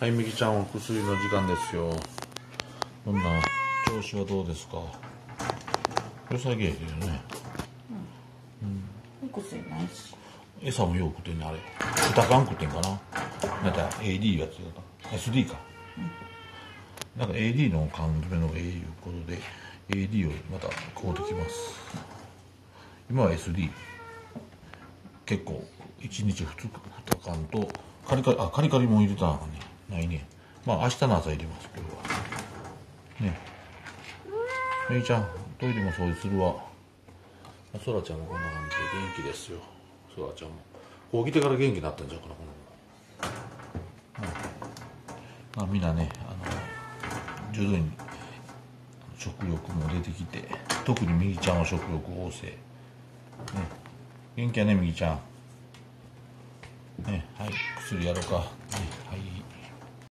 はい、みきちゃんお薬の時間ですよ。どんな調子はどうですか？良さげやけどね。お薬ないし餌もよく食ってんねあれ。豚缶食ってんかな？なんか AD やつだ。SD か。なんか AD の缶詰の A いうことで AD をまた買うてきます。今は SD。結構1日 2, 2缶とカリカリあカリカリも入れたのねないね。まあ明日の朝入れますこれは。ね。めいちゃんトイレも掃除するわ。あそらちゃんもこんな感じで元気ですよ。そらちゃんも。こう来てから元気になったんじゃうかなこの子、うん。まあ、みんなねあの徐々に食欲も出てきて特にみぎちゃんは食欲旺盛。ね。元気やねみぎちゃん。ねはい薬やろうか、